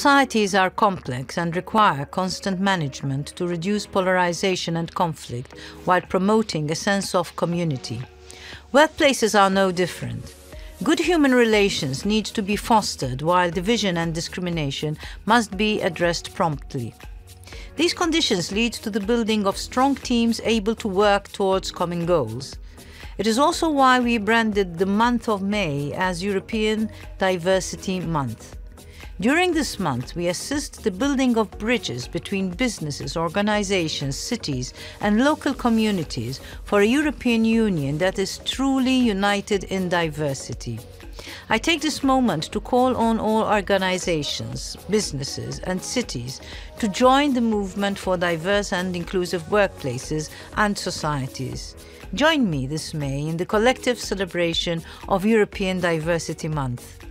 Societies are complex and require constant management to reduce polarization and conflict while promoting a sense of community. Workplaces are no different. Good human relations need to be fostered while division and discrimination must be addressed promptly. These conditions lead to the building of strong teams able to work towards common goals. It is also why we branded the month of May as European Diversity Month. During this month, we assist the building of bridges between businesses, organizations, cities, and local communities for a European Union that is truly united in diversity. I take this moment to call on all organizations, businesses, and cities to join the movement for diverse and inclusive workplaces and societies. Join me this May in the collective celebration of European Diversity Month.